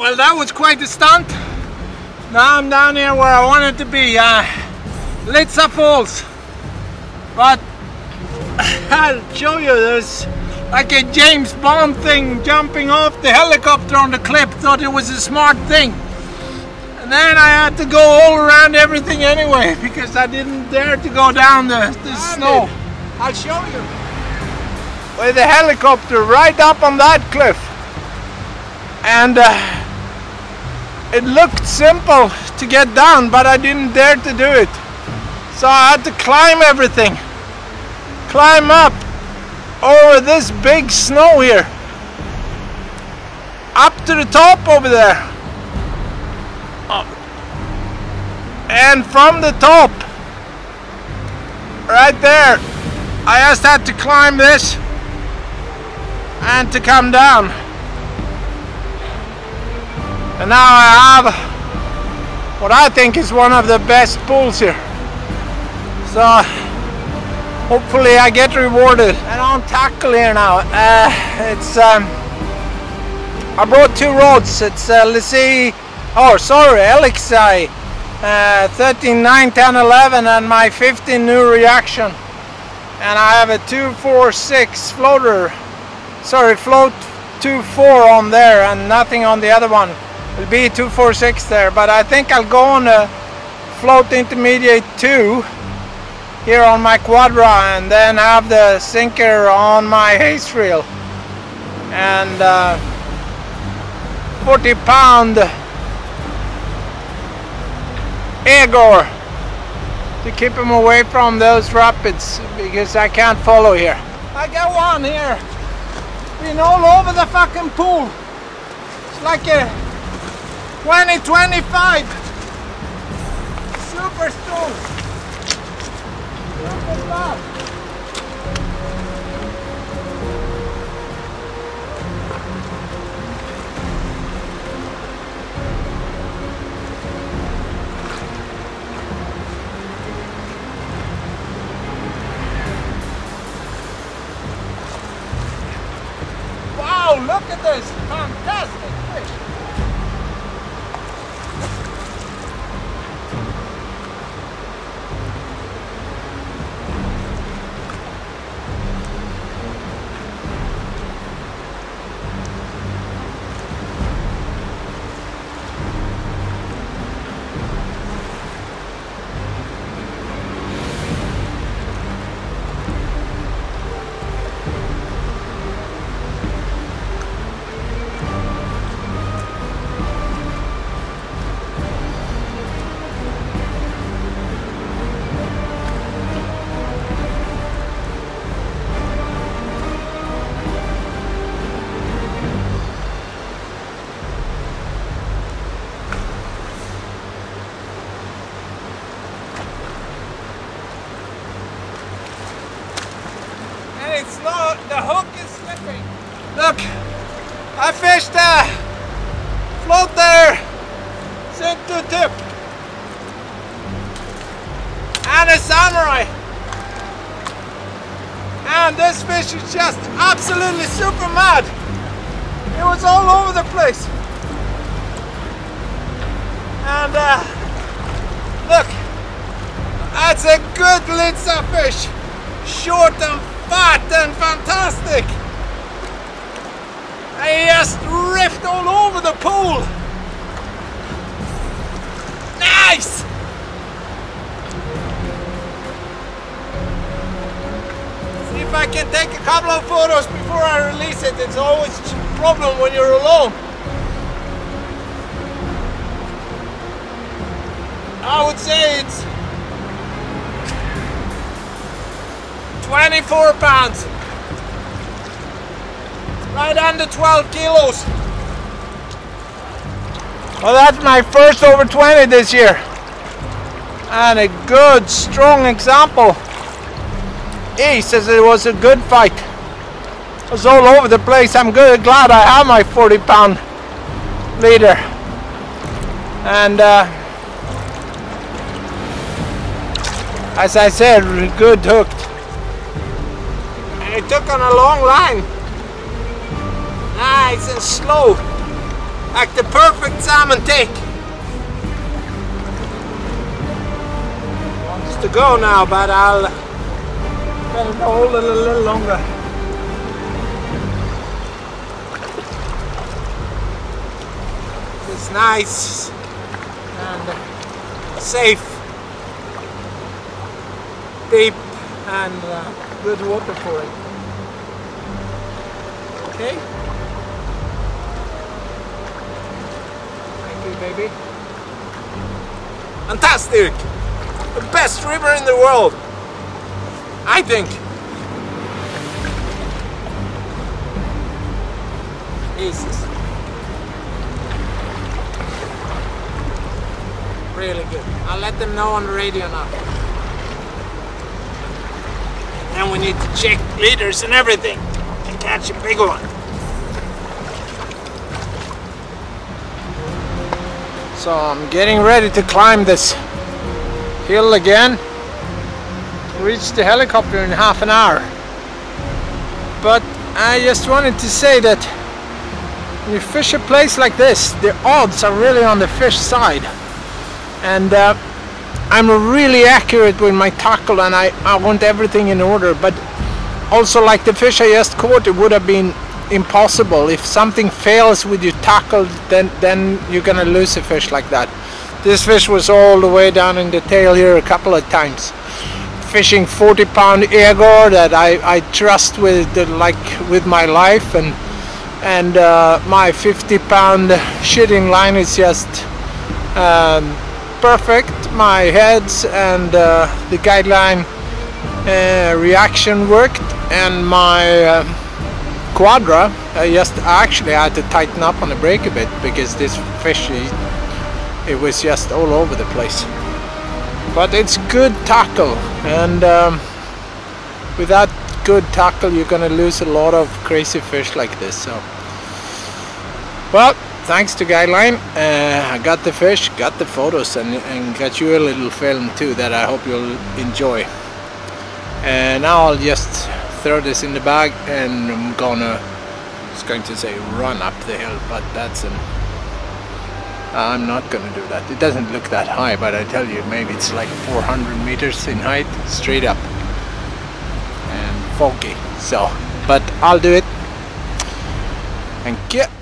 Well, that was quite a stunt. Now I'm down here where I wanted to be, uh, Litza Falls. But I'll show you, there's like a James Bond thing jumping off the helicopter on the cliff. Thought it was a smart thing. And then I had to go all around everything anyway because I didn't dare to go down the, the snow. I'll show you. With the helicopter right up on that cliff. And uh, it looked simple to get down, but I didn't dare to do it. So I had to climb everything. Climb up over this big snow here. Up to the top over there. Oh. And from the top, right there, I just had to climb this and to come down. And now I have what I think is one of the best pools here. So hopefully I get rewarded. And on tackle here now. Uh, it's um, I brought two rods. It's uh, Lissy, oh sorry, LXI uh, 13, 9, 10, 11 and my 15 new reaction. And I have a 246 floater, sorry float 2-4 on there and nothing on the other one. It'll be 246 there, but I think I'll go on a float intermediate 2 here on my Quadra and then have the sinker on my Hayes reel. And uh, 40 pound Egor to keep him away from those rapids because I can't follow here. I got one here. Been all over the fucking pool. It's like a 2025 super stone. Wow, look at this! Fantastic it's not, the hook is slipping. Look, I fished a float there, sink to tip, and a samurai. And this fish is just absolutely super mad. It was all over the place. And uh, look, that's a good Litza fish. Short and and fantastic. He just ripped all over the pool. Nice! See if I can take a couple of photos before I release it. It's always a problem when you're alone. I would say it's 24 pounds. Right under 12 kilos. Well, that's my first over 20 this year. And a good, strong example. He says it was a good fight. It was all over the place. I'm good, glad I have my 40 pound leader. And uh, as I said, good hooked. It took on a long line. Nice and slow. Like the perfect salmon take. Wants to go now, but I'll hold it a little longer. It's nice and safe, deep and uh, good water for it. Okay? Thank you, baby. Fantastic! The best river in the world! I think. Jesus. Really good. I'll let them know on the radio now. And we need to check leaders and everything catch a big one. So I'm getting ready to climb this hill again. Reach the helicopter in half an hour. But I just wanted to say that when you fish a place like this, the odds are really on the fish side. And uh, I'm really accurate with my tackle and I, I want everything in order. But also like the fish I just caught, it would have been impossible. If something fails with your tackle, then, then you're gonna lose a fish like that. This fish was all the way down in the tail here a couple of times. Fishing 40 pound Egor that I, I trust with the, like with my life and and uh, my 50 pound shooting line is just um, perfect. My heads and uh, the guideline uh, reaction worked and my uh, Quadra, I just actually had to tighten up on the brake a bit because this fish, it was just all over the place. But it's good tackle and um, without good tackle you're gonna lose a lot of crazy fish like this. So, well, thanks to Guideline, uh, I got the fish, got the photos and, and got you a little film too that I hope you'll enjoy. And now I'll just throw this in the bag and I'm gonna it's going to say run up the hill but that's an I'm not gonna do that. It doesn't look that high but I tell you maybe it's like 400 meters in height straight up. And foggy so but I'll do it. Thank you